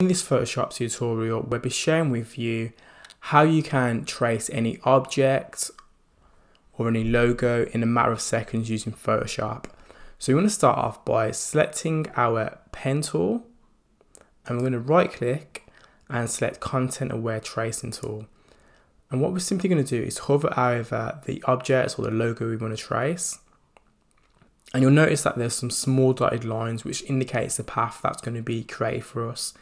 In this Photoshop tutorial, we'll be sharing with you how you can trace any object or any logo in a matter of seconds using Photoshop. So we want to start off by selecting our pen tool and we're going to right click and select content aware tracing tool. And what we're simply going to do is hover over the object or the logo we want to trace. And you'll notice that there's some small dotted lines which indicates the path that's going to be created for us.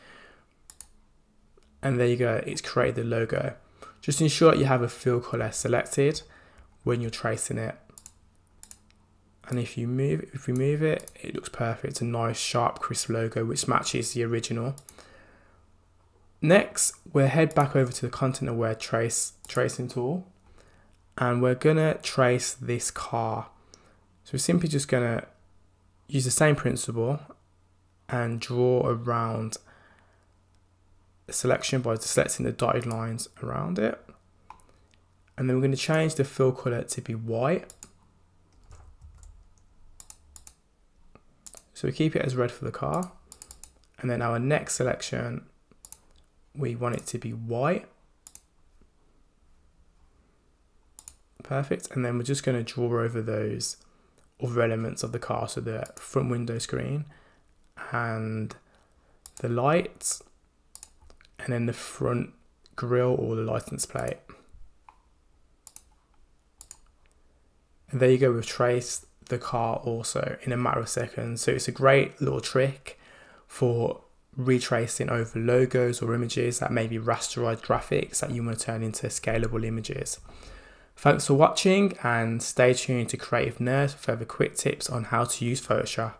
And there you go, it's created the logo. Just ensure you have a fill color selected when you're tracing it. And if you move, if we move it, it looks perfect. It's a nice, sharp, crisp logo which matches the original. Next, we'll head back over to the content aware trace tracing tool, and we're gonna trace this car. So we're simply just gonna use the same principle and draw around selection by selecting the dotted lines around it. And then we're going to change the fill color to be white. So we keep it as red for the car. And then our next selection, we want it to be white. Perfect. And then we're just going to draw over those other elements of the car. So the front window screen and the lights and then the front grille or the license plate. And there you go, we've traced the car also in a matter of seconds. So it's a great little trick for retracing over logos or images that may be rasterized graphics that you want to turn into scalable images. Thanks for watching and stay tuned to Creative Nerd for further quick tips on how to use Photoshop.